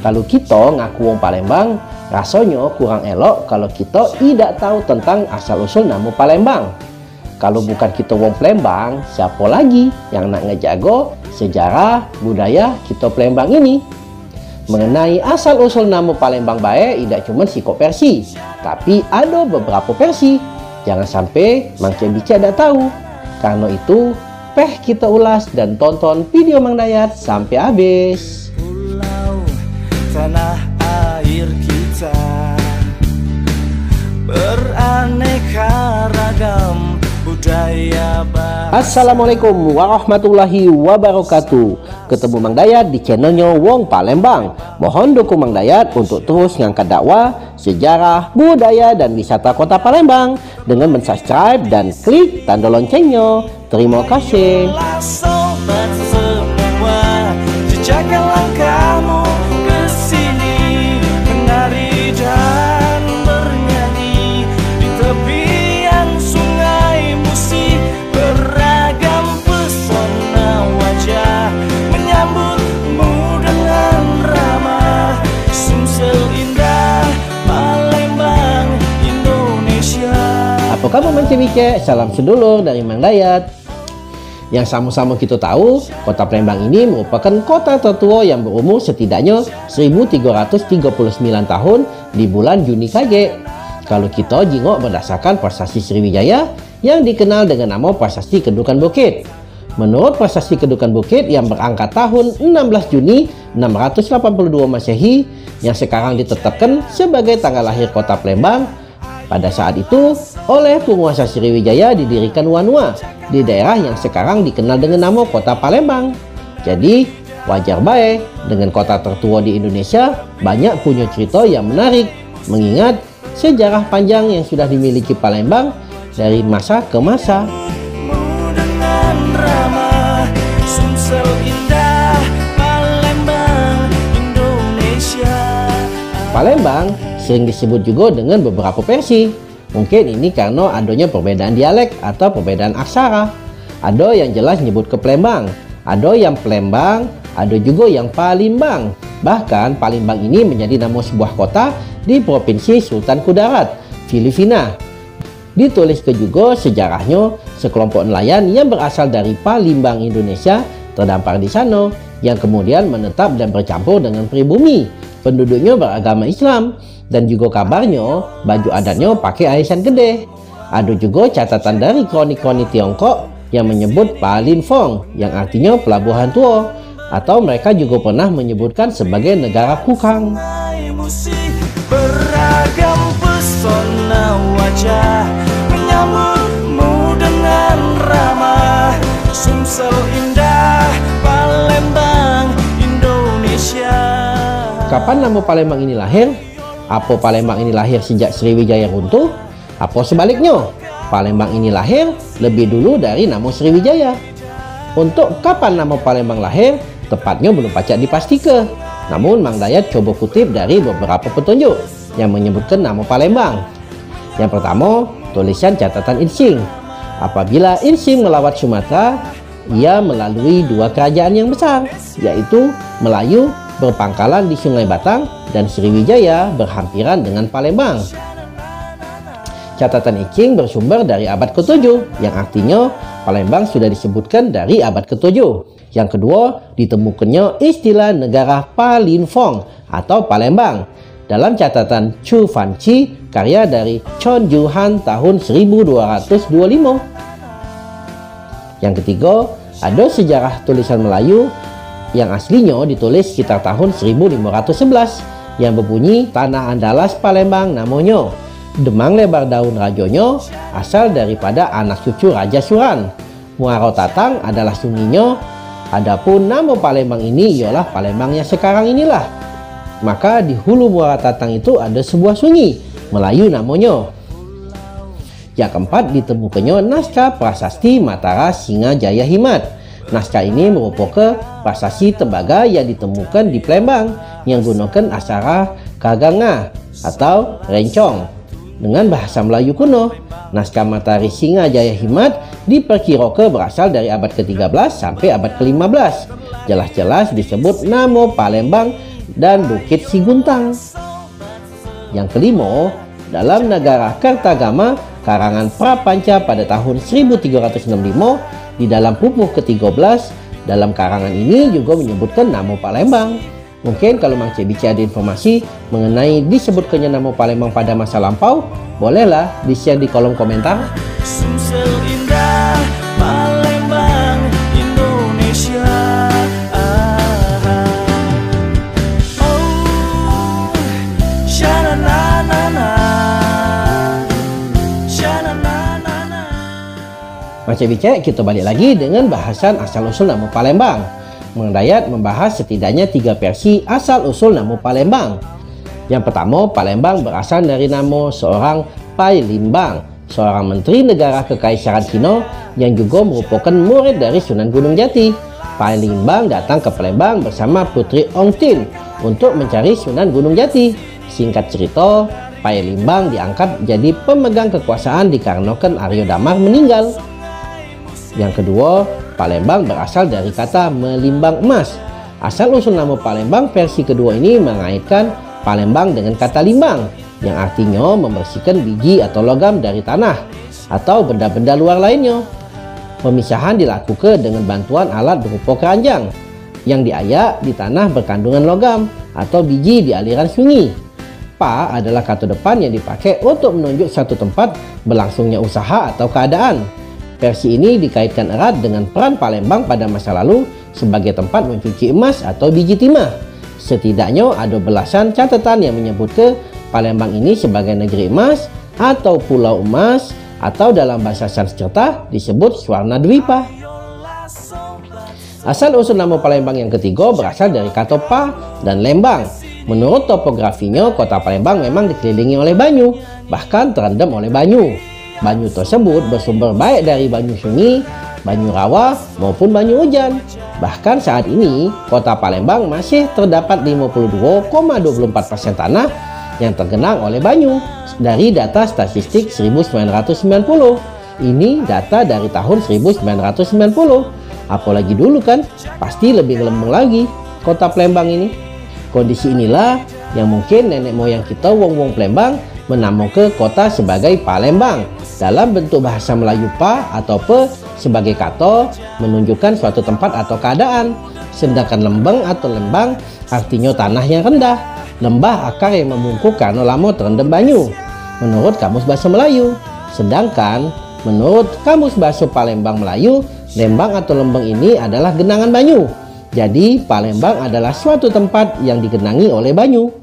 Kalau kita ngaku wong Palembang, rasanya kurang elok kalau kita tidak tahu tentang asal-usul nama Palembang. Kalau bukan kita wong Palembang, siapa lagi yang nak ngejago sejarah budaya kita Palembang ini? Mengenai asal-usul nama Palembang baik tidak cuma sikok versi, tapi ada beberapa versi. Jangan sampai Mang Cebica tidak tahu. Karena itu, peh kita ulas dan tonton video Mang Dayat sampai habis tanah air kita. Beraneka ragam budaya Assalamualaikum warahmatullahi wabarakatuh. Ketemu Mang Dayat di channelnya Wong Palembang. Mohon dukung Mang Dayat untuk terus ngangkat dakwah, sejarah, budaya, dan wisata kota Palembang Dengan mensubscribe dan klik tanda loncengnya. Terima kasih Mancemice? Salam sedulur dari Mang Dayat. Yang sama-sama kita tahu, kota Palembang ini merupakan kota tertua yang berumur setidaknya 1339 tahun di bulan Juni KG. Kalau kita jingok berdasarkan prasasti Sriwijaya yang dikenal dengan nama prasasti Kedukan Bukit. Menurut prasasti Kedukan Bukit yang berangkat tahun 16 Juni 682 Masehi yang sekarang ditetapkan sebagai tanggal lahir kota Palembang pada saat itu, oleh penguasa Sriwijaya didirikan Wanua di daerah yang sekarang dikenal dengan nama Kota Palembang. Jadi, wajar baik dengan kota tertua di Indonesia banyak punya cerita yang menarik mengingat sejarah panjang yang sudah dimiliki Palembang dari masa ke masa. Palembang sering disebut juga dengan beberapa versi. Mungkin ini karena adanya perbedaan dialek atau perbedaan aksara. Ada yang jelas nyebut ke Palembang, ada yang Palembang, ada juga yang Palimbang. Bahkan Palimbang ini menjadi nama sebuah kota di Provinsi Sultan Kudarat, Filipina. Ditulis ke juga sejarahnya sekelompok nelayan yang berasal dari Palimbang, Indonesia terdampar di sana yang kemudian menetap dan bercampur dengan pribumi. Penduduknya beragama Islam dan juga kabarnya baju adatnya pakai arisan gede. Ada juga catatan dari kronik-kronik Tiongkok yang menyebut Palin Fong yang artinya pelabuhan tua atau mereka juga pernah menyebutkan sebagai negara kukang. Beragam pesona wajah menyambutmu dengan ramah Sumsel indah Palembang Indonesia Kapan nama Palembang ini lahir? Apa Palembang ini lahir sejak Sriwijaya runtuh? Apa sebaliknya? Palembang ini lahir lebih dulu dari nama Sriwijaya. Untuk kapan nama Palembang lahir, tepatnya belum pacak dipastikan. Namun Mang Dayat coba kutip dari beberapa petunjuk yang menyebutkan nama Palembang. Yang pertama, tulisan catatan Insing. Apabila Insing melawat Sumatera, ia melalui dua kerajaan yang besar, yaitu Melayu berpangkalan di Sungai Batang dan Sriwijaya berhampiran dengan Palembang. Catatan Icing bersumber dari abad ke-7 yang artinya Palembang sudah disebutkan dari abad ke-7. Yang kedua, ditemukannya istilah negara Palinfong atau Palembang dalam catatan Chu Fan Chi karya dari Chon Juhan tahun 1225. Yang ketiga, ada sejarah tulisan Melayu yang aslinya ditulis sekitar tahun 1511 yang berbunyi Tanah Andalas Palembang namanya. Demang lebar daun rajonya asal daripada anak cucu Raja Suran. Muaro Tatang adalah sunginya, adapun nama Palembang ini ialah Palembang yang sekarang inilah. Maka di hulu Muara Tatang itu ada sebuah sungai, Melayu namanya. Yang keempat ditemukannya naskah prasasti Matara Singa Jaya Himat Naskah ini merupakan prasasti tembaga yang ditemukan di Palembang yang gunakan asara kaganga atau rencong. Dengan bahasa Melayu kuno, naskah Matahari Singa Jaya Himat diperkirakan berasal dari abad ke-13 sampai abad ke-15. Jelas-jelas disebut nama Palembang dan Bukit Siguntang. Yang kelima, dalam negara Kartagama, karangan Prapanca pada tahun 1365 di dalam pupuh ke-13, dalam karangan ini juga menyebutkan nama Palembang. Mungkin kalau Mang Cebici ada informasi mengenai disebutkannya nama Palembang pada masa lampau, bolehlah di-share di kolom komentar. Sumsel indah Mang Cebici, kita balik lagi dengan bahasan asal-usul nama Palembang. Mang Dayat membahas setidaknya tiga versi asal-usul nama Palembang. Yang pertama, Palembang berasal dari nama seorang Pai Limbang, seorang menteri negara kekaisaran Cina yang juga merupakan murid dari Sunan Gunung Jati. Pai Limbang datang ke Palembang bersama putri Ong Tin untuk mencari Sunan Gunung Jati. Singkat cerita, Pai Limbang diangkat jadi pemegang kekuasaan dikarenakan Aryo Damar meninggal. Yang kedua, Palembang berasal dari kata melimbang emas. Asal usul nama Palembang versi kedua ini mengaitkan Palembang dengan kata limbang yang artinya membersihkan biji atau logam dari tanah atau benda-benda luar lainnya. Pemisahan dilakukan dengan bantuan alat berupa keranjang yang diayak di tanah berkandungan logam atau biji di aliran sungai. Pa adalah kata depan yang dipakai untuk menunjuk satu tempat berlangsungnya usaha atau keadaan. Versi ini dikaitkan erat dengan peran Palembang pada masa lalu sebagai tempat mencuci emas atau biji timah. Setidaknya ada belasan catatan yang menyebut ke Palembang ini sebagai negeri emas atau pulau emas atau dalam bahasa Sanskerta disebut Swarna Dwipa. Asal usul nama Palembang yang ketiga berasal dari kata Pa dan Lembang. Menurut topografinya, kota Palembang memang dikelilingi oleh banyu, bahkan terendam oleh banyu. Banyu tersebut bersumber baik dari banyu sungai, banyu rawa, maupun banyu hujan. Bahkan saat ini, kota Palembang masih terdapat 52,24% tanah yang tergenang oleh banyu dari data statistik 1990. Ini data dari tahun 1990. Apalagi dulu kan, pasti lebih lembeng lagi kota Palembang ini. Kondisi inilah yang mungkin nenek moyang kita wong-wong Palembang menamakan kota sebagai Palembang dalam bentuk bahasa Melayu pa atau pe sebagai kata menunjukkan suatu tempat atau keadaan. Sedangkan lembeng atau lembang artinya tanah yang rendah. Lembah akar yang membungkuk karena lama terendam banyu. Menurut Kamus Bahasa Melayu. Sedangkan menurut Kamus Bahasa Palembang Melayu, lembang atau lembeng ini adalah genangan banyu. Jadi Palembang adalah suatu tempat yang digenangi oleh banyu.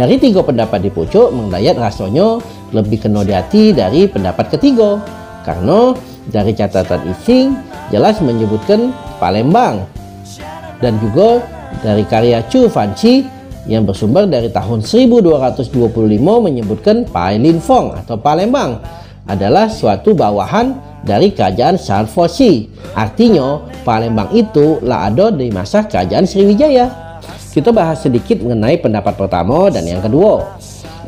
Dari tiga pendapat di pucuk, menggayat rasanya lebih kena di hati dari pendapat ketiga. Karena dari catatan Ising jelas menyebutkan Palembang. Dan juga dari karya Chu Fanchi yang bersumber dari tahun 1225 menyebutkan Pai Lin Fong atau Palembang adalah suatu bawahan dari kerajaan Sanfosi. Artinya Palembang itu lah ada di masa kerajaan Sriwijaya. Kita bahas sedikit mengenai pendapat pertama dan yang kedua.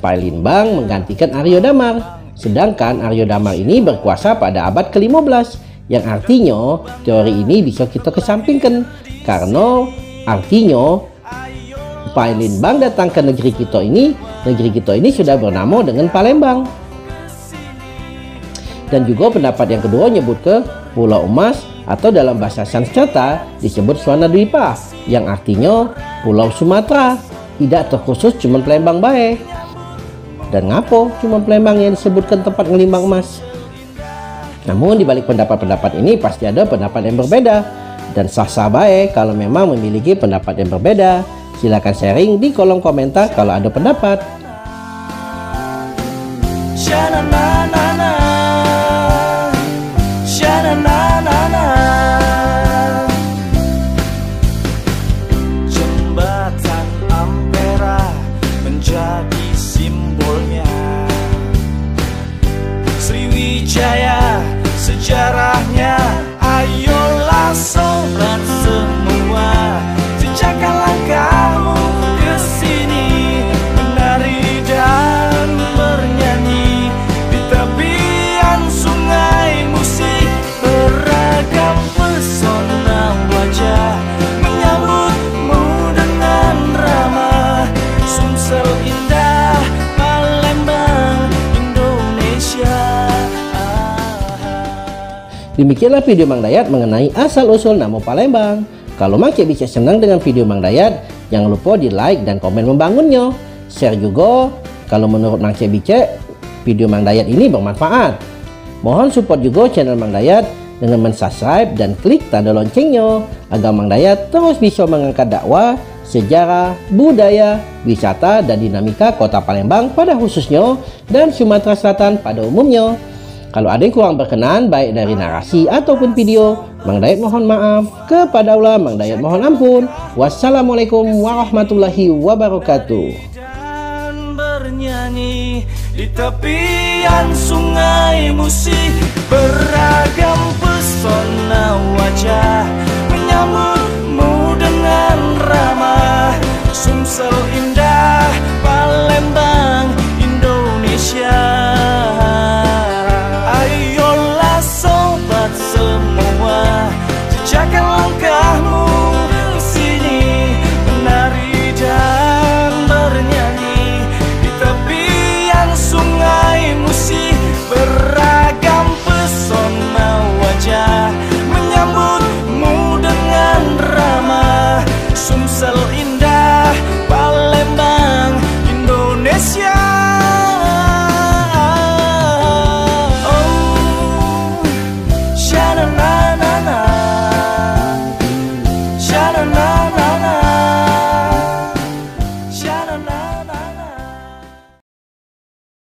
Pai Limbang menggantikan Aryo Damar. Sedangkan Aryo Damar ini berkuasa pada abad ke-15 yang artinya teori ini bisa kita kesampingkan karena artinya Pai Limbang datang ke negeri kita ini, negeri kita ini sudah bernama dengan Palembang. Dan juga pendapat yang kedua nyebut ke Pulau Emas atau dalam bahasa Sanskerta disebut Swana Dwipa yang artinya Pulau Sumatera. Tidak terkhusus cuma Palembang baik. Dan ngapo cuma Palembang yang disebutkan tempat ngelimbang emas? Namun di balik pendapat-pendapat ini pasti ada pendapat yang berbeda dan sah-sah baik kalau memang memiliki pendapat yang berbeda. Silakan sharing di kolom komentar kalau ada pendapat. Menjadi simbolnya Demikianlah video Mang Dayat mengenai asal-usul nama Palembang. Kalau Mang Cek bisa senang dengan video Mang Dayat, jangan lupa di like dan komen membangunnya. Share juga kalau menurut Mang Cek video Mang Dayat ini bermanfaat. Mohon support juga channel Mang Dayat dengan mensubscribe dan klik tanda loncengnya agar Mang Dayat terus bisa mengangkat dakwah, sejarah, budaya, wisata, dan dinamika kota Palembang pada khususnya dan Sumatera Selatan pada umumnya. Kalau ada yang kurang berkenan baik dari narasi ataupun video, Mang Dayat mohon maaf. Kepada Allah, Mang Dayat mohon ampun. Wassalamualaikum warahmatullahi wabarakatuh. dan bernyanyi di tepian sungai Musi beragam pesona wajah menyambutmu dengan ramah